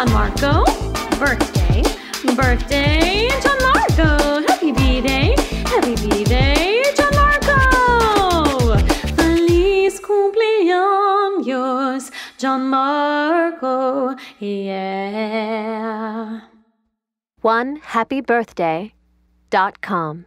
Gianmarco. Birthday. Birthday, Gianmarco. Happy B-Day. Happy B-Day, Marco. Feliz cumpleaños, marco Yeah. One happy birthday dot com.